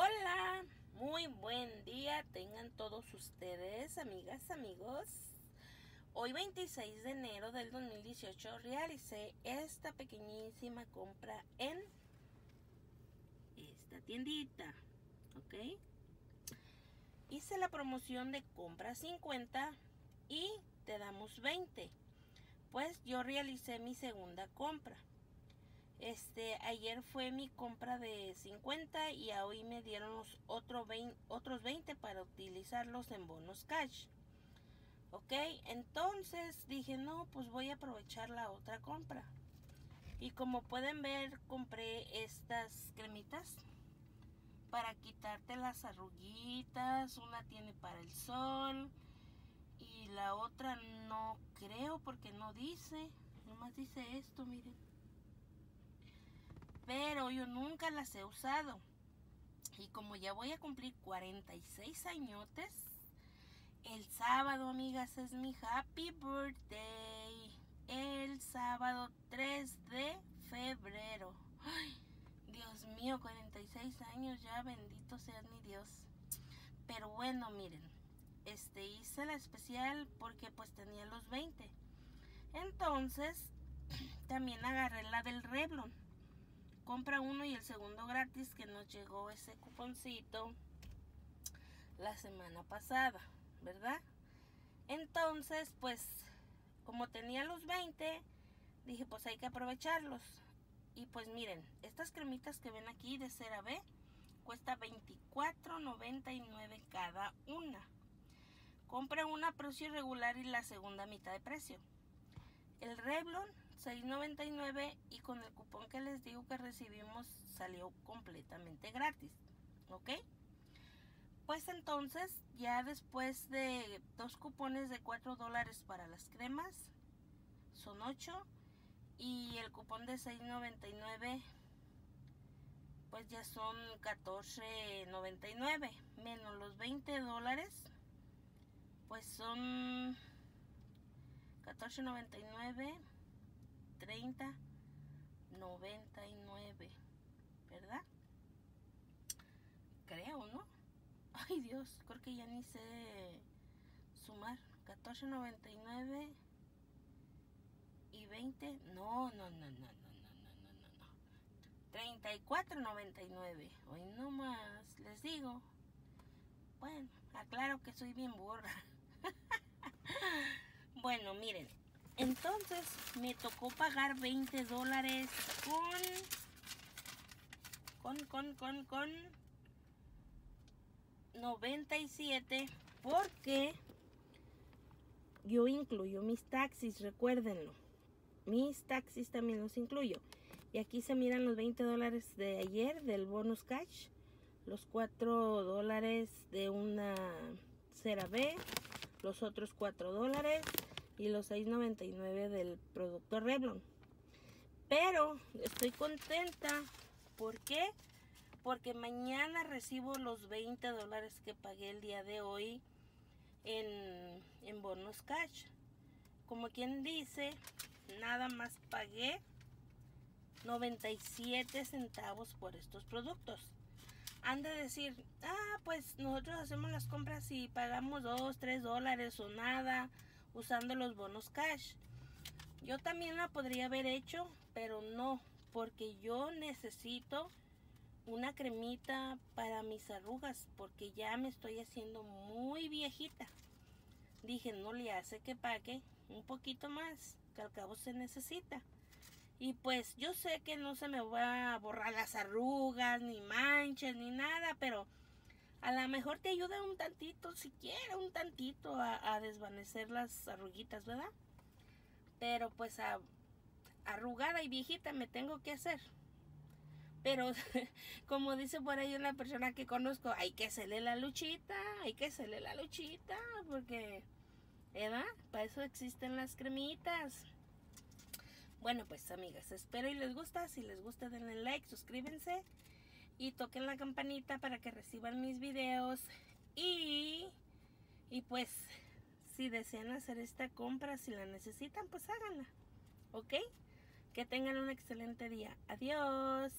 Hola, muy buen día tengan todos ustedes, amigas, amigos. Hoy 26 de enero del 2018 realicé esta pequeñísima compra en esta tiendita, ¿ok? Hice la promoción de compra 50 y te damos 20. Pues yo realicé mi segunda compra. Este, ayer fue mi compra de 50 y hoy me dieron los otro 20, otros 20 para utilizarlos en bonos cash. Ok, entonces dije, no, pues voy a aprovechar la otra compra. Y como pueden ver, compré estas cremitas para quitarte las arruguitas. Una tiene para el sol y la otra no creo porque no dice. Nomás dice esto, miren pero yo nunca las he usado. Y como ya voy a cumplir 46 añotes, el sábado, amigas, es mi happy birthday. El sábado 3 de febrero. Dios mío, 46 años ya, bendito sea mi Dios. Pero bueno, miren, este hice la especial porque pues tenía los 20. Entonces, también agarré la del Revlon compra uno y el segundo gratis que nos llegó ese cuponcito la semana pasada, ¿verdad? Entonces, pues, como tenía los 20, dije, pues hay que aprovecharlos. Y pues miren, estas cremitas que ven aquí de CeraVe cuesta $24.99 cada una. Compra una a precio regular y la segunda mitad de precio. El Revlon 6.99 y con el cupón que les digo que recibimos salió completamente gratis. ¿Ok? Pues entonces ya después de dos cupones de 4 dólares para las cremas, son 8 y el cupón de 6.99 pues ya son 14.99 menos los 20 dólares pues son 14.99 30, 99, ¿verdad? Creo, ¿no? Ay Dios, creo que ya ni sé sumar. 14.99 y 20. No, no, no, no, no, no, no, no, no, no. 34.99. Hoy no más, les digo. Bueno, aclaro que soy bien burra. bueno, miren, entonces me tocó pagar 20 dólares con, con, con, con, con 97 porque yo incluyo mis taxis, recuérdenlo. Mis taxis también los incluyo. Y aquí se miran los 20 dólares de ayer del bonus cash. Los 4 dólares de una cera B. Los otros 4 dólares y los 6.99 del producto Revlon. Pero estoy contenta. ¿Por qué? Porque mañana recibo los 20 dólares que pagué el día de hoy en, en bonus cash. Como quien dice, nada más pagué 97 centavos por estos productos. Han de decir, ah, pues nosotros hacemos las compras y pagamos 2, 3 dólares o nada usando los bonos cash. Yo también la podría haber hecho, pero no, porque yo necesito una cremita para mis arrugas, porque ya me estoy haciendo muy viejita. Dije, no le hace que pague un poquito más, que al cabo se necesita. Y pues yo sé que no se me va a borrar las arrugas, ni manchas, ni nada, pero a lo mejor te ayuda un tantito, siquiera un tantito a, desvanecer las arruguitas, ¿verdad? Pero pues a, arrugada y viejita me tengo que hacer. Pero como dice por ahí una persona que conozco, hay que hacerle la luchita, hay que hacerle la luchita, porque, ¿verdad? Para eso existen las cremitas. Bueno, pues amigas, espero y les gusta. Si les gusta denle like, suscríbanse y toquen la campanita para que reciban mis videos y, y pues si desean hacer esta compra, si la necesitan, pues háganla. ¿Ok? Que tengan un excelente día. Adiós.